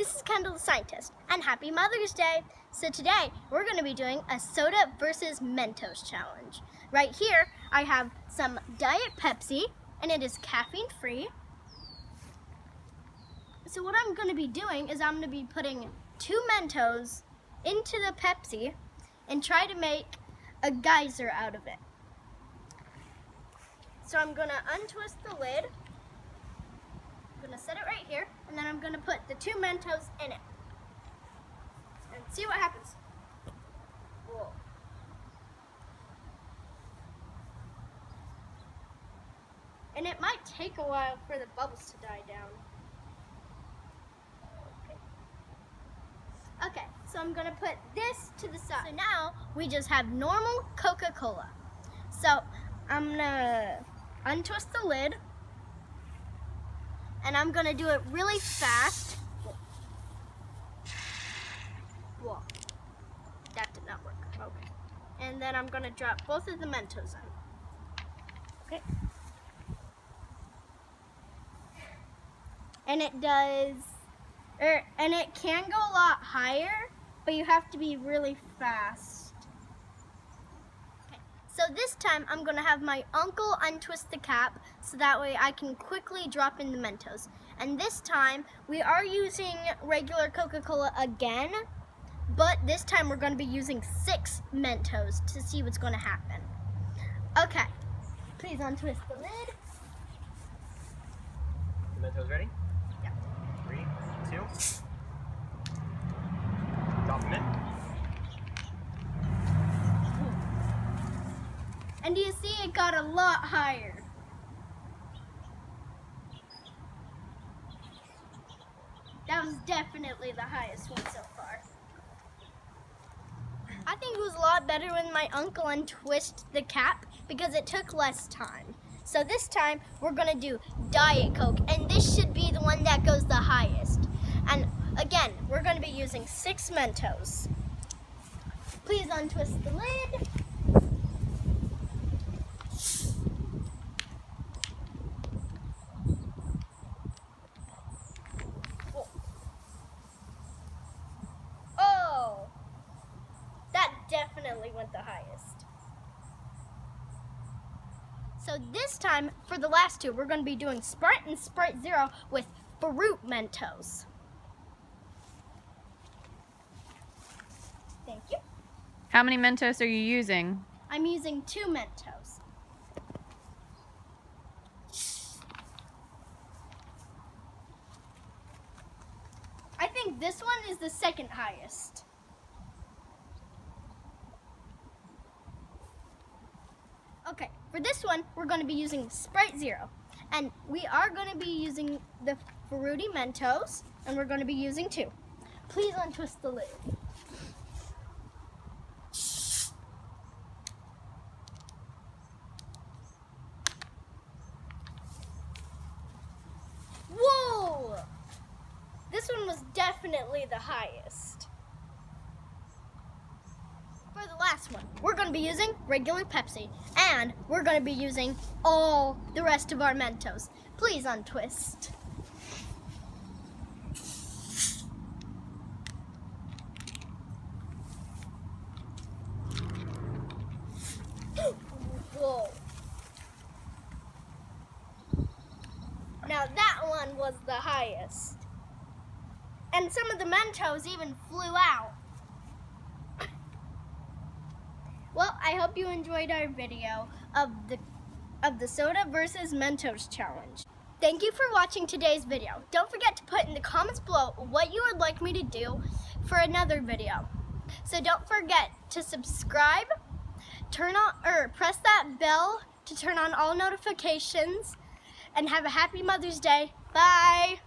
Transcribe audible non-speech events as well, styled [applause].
this is Kendall the Scientist, and happy Mother's Day! So today, we're going to be doing a soda versus Mentos challenge. Right here, I have some Diet Pepsi, and it is caffeine free. So what I'm going to be doing is I'm going to be putting two Mentos into the Pepsi and try to make a geyser out of it. So I'm going to untwist the lid. I'm to set it right here, and then I'm to put the two Mentos in it. And see what happens. Whoa. And it might take a while for the bubbles to die down. Okay. Okay, so I'm gonna put this to the side. So now we just have normal Coca-Cola. So I'm gonna untwist the lid and I'm gonna do it really fast. Whoa, that did not work. Okay. And then I'm gonna drop both of the Mentos in. Okay. And it does, er, and it can go a lot higher, but you have to be really fast. So this time I'm gonna have my uncle untwist the cap so that way I can quickly drop in the Mentos. And this time we are using regular Coca-Cola again, but this time we're gonna be using six Mentos to see what's gonna happen. Okay, please untwist the lid. The Mentos ready? Yeah. Three, two. Drop them in. And you see it got a lot higher. That was definitely the highest one so far. I think it was a lot better when my uncle untwisted the cap because it took less time. So this time we're gonna do Diet Coke and this should be the one that goes the highest. And again, we're gonna be using six Mentos. Please untwist the lid. Oh, that definitely went the highest. So this time, for the last two, we're going to be doing Sprite and Sprite Zero with Fruit Mentos. Thank you. How many Mentos are you using? I'm using two Mentos. I think this one is the second highest. Okay, for this one, we're going to be using Sprite Zero. And we are going to be using the Fruity Mentos, and we're going to be using two. Please untwist the lid. Whoa! This one was definitely the highest. For the last one, we're going to be using regular Pepsi, and we're going to be using all the rest of our Mentos. Please untwist. [gasps] Whoa. Now that one was the highest. And some of the Mentos even flew out. I hope you enjoyed our video of the of the soda versus Mentos challenge. Thank you for watching today's video. Don't forget to put in the comments below what you would like me to do for another video. So don't forget to subscribe, turn on or press that bell to turn on all notifications and have a happy Mother's Day. Bye.